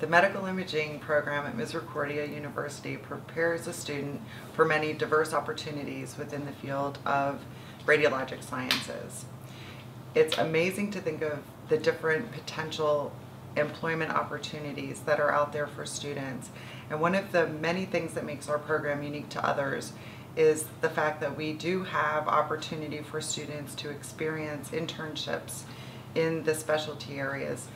The medical imaging program at Misericordia University prepares a student for many diverse opportunities within the field of radiologic sciences. It's amazing to think of the different potential employment opportunities that are out there for students. And one of the many things that makes our program unique to others is the fact that we do have opportunity for students to experience internships in the specialty areas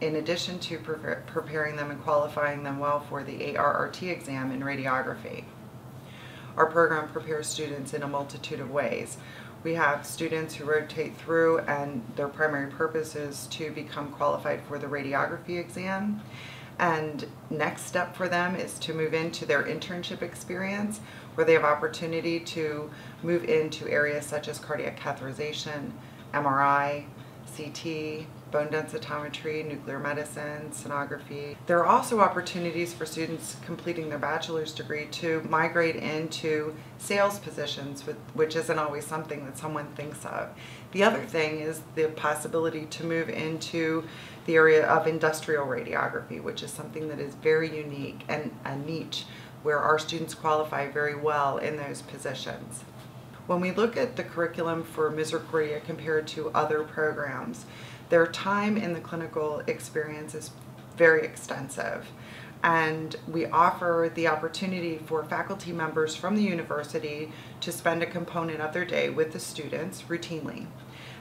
in addition to pre preparing them and qualifying them well for the ARRT exam in radiography. Our program prepares students in a multitude of ways. We have students who rotate through and their primary purpose is to become qualified for the radiography exam. And next step for them is to move into their internship experience where they have opportunity to move into areas such as cardiac catheterization, MRI, CT, bone densitometry, nuclear medicine, sonography. There are also opportunities for students completing their bachelor's degree to migrate into sales positions, which isn't always something that someone thinks of. The other thing is the possibility to move into the area of industrial radiography, which is something that is very unique and a niche where our students qualify very well in those positions. When we look at the curriculum for Misericordia compared to other programs, their time in the clinical experience is very extensive. And we offer the opportunity for faculty members from the university to spend a component of their day with the students routinely.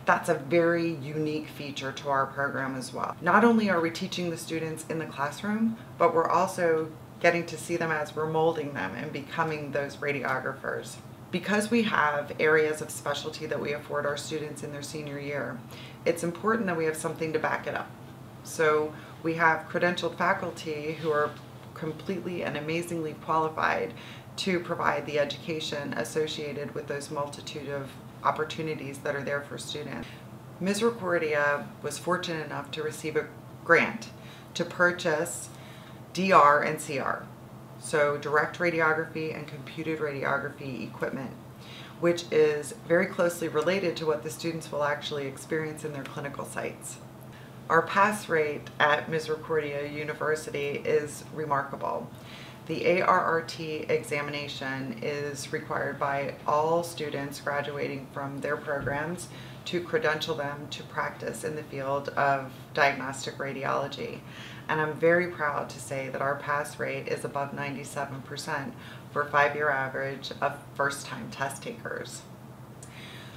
That's a very unique feature to our program as well. Not only are we teaching the students in the classroom, but we're also getting to see them as we're molding them and becoming those radiographers. Because we have areas of specialty that we afford our students in their senior year, it's important that we have something to back it up. So we have credentialed faculty who are completely and amazingly qualified to provide the education associated with those multitude of opportunities that are there for students. Misericordia was fortunate enough to receive a grant to purchase DR and CR so direct radiography and computed radiography equipment, which is very closely related to what the students will actually experience in their clinical sites. Our pass rate at Misericordia University is remarkable. The ARRT examination is required by all students graduating from their programs to credential them to practice in the field of diagnostic radiology. And I'm very proud to say that our pass rate is above 97% for five-year average of first-time test takers.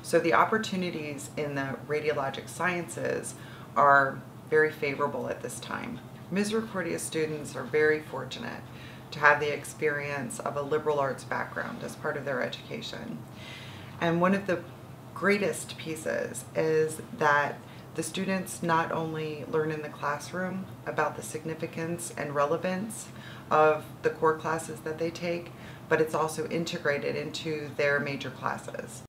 So the opportunities in the radiologic sciences are very favorable at this time. Misericordia students are very fortunate to have the experience of a liberal arts background as part of their education. And one of the greatest pieces is that the students not only learn in the classroom about the significance and relevance of the core classes that they take, but it's also integrated into their major classes.